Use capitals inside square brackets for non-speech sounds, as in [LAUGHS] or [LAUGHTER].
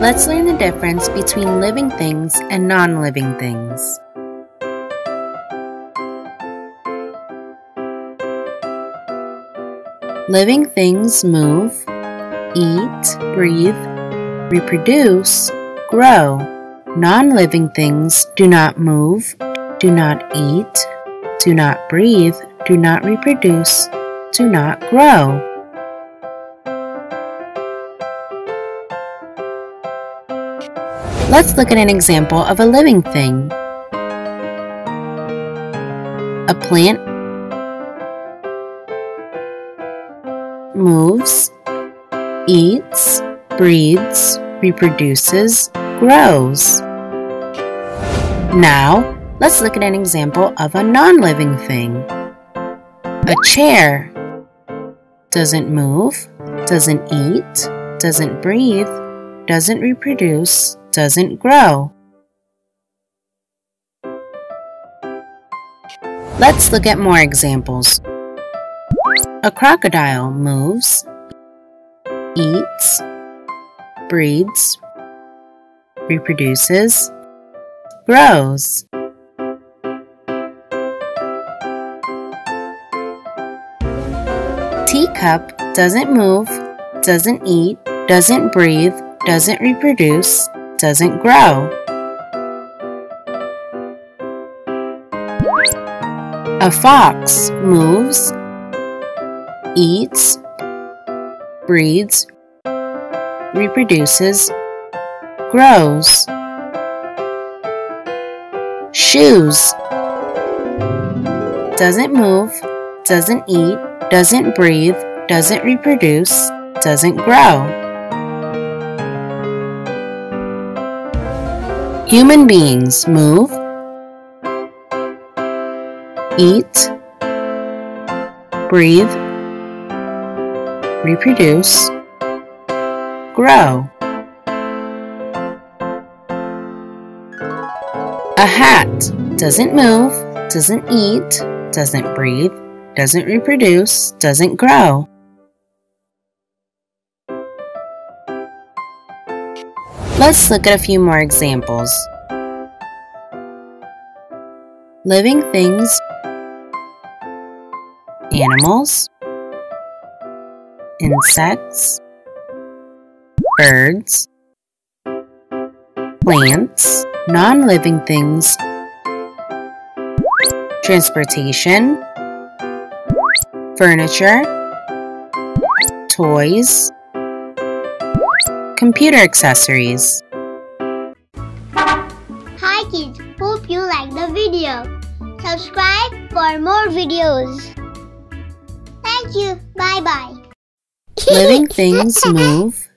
Let's learn the difference between living things and non-living things. Living things move, eat, breathe, reproduce, grow. Non-living things do not move, do not eat, do not breathe, do not reproduce, do not grow. Let's look at an example of a living thing. A plant moves, eats, breathes, reproduces, grows. Now, let's look at an example of a non-living thing. A chair doesn't move, doesn't eat, doesn't breathe, doesn't reproduce, doesn't grow. Let's look at more examples. A crocodile moves, eats, breeds, reproduces, grows. Teacup doesn't move, doesn't eat, doesn't breathe, doesn't reproduce, doesn't grow. A fox moves, eats, breeds, reproduces, grows. Shoes doesn't move, doesn't eat, doesn't breathe, doesn't reproduce, doesn't grow. Human beings move, eat, breathe, reproduce, grow. A hat doesn't move, doesn't eat, doesn't breathe, doesn't reproduce, doesn't grow. Let's look at a few more examples. Living things, animals, insects, birds, plants, non-living things, transportation, furniture, toys, computer accessories. Hi kids, hope you like the video. Subscribe for more videos. Thank you. Bye bye. Living things [LAUGHS] move,